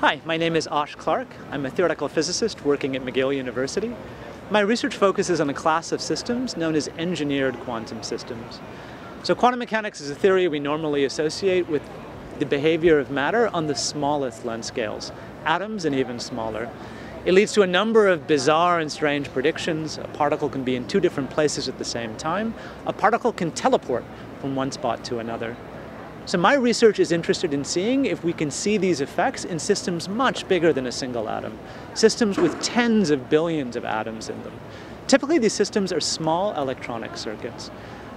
Hi, my name is Ash Clerk. I'm a theoretical physicist working at McGill University. My research focuses on a class of systems known as engineered quantum systems. So quantum mechanics is a theory we normally associate with the behavior of matter on the smallest length scales, atoms and even smaller. It leads to a number of bizarre and strange predictions. A particle can be in two different places at the same time. A particle can teleport from one spot to another. So my research is interested in seeing if we can see these effects in systems much bigger than a single atom, systems with tens of billions of atoms in them. Typically these systems are small electronic circuits.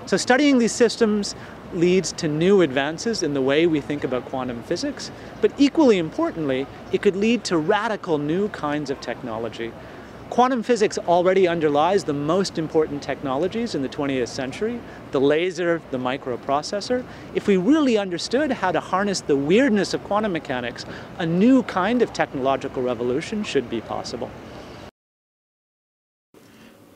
So studying these systems leads to new advances in the way we think about quantum physics, but equally importantly, it could lead to radical new kinds of technology Quantum physics already underlies the most important technologies in the 20th century, the laser, the microprocessor. If we really understood how to harness the weirdness of quantum mechanics, a new kind of technological revolution should be possible.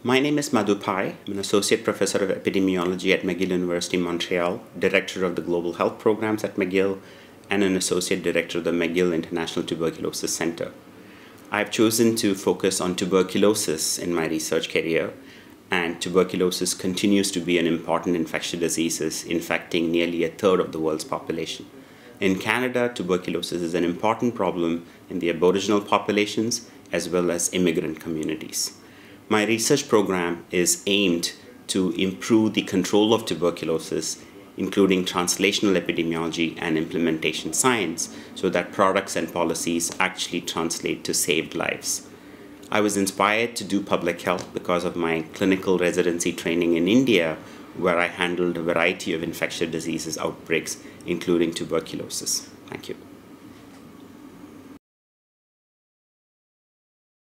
My name is Madhu Pai. I'm an associate professor of epidemiology at McGill University, Montreal, director of the global health programs at McGill, and an associate director of the McGill International Tuberculosis Center. I've chosen to focus on tuberculosis in my research career, and tuberculosis continues to be an important infectious disease, infecting nearly a third of the world's population. In Canada, tuberculosis is an important problem in the Aboriginal populations as well as immigrant communities. My research program is aimed to improve the control of tuberculosis including translational epidemiology and implementation science, so that products and policies actually translate to saved lives. I was inspired to do public health because of my clinical residency training in India, where I handled a variety of infectious diseases outbreaks, including tuberculosis. Thank you.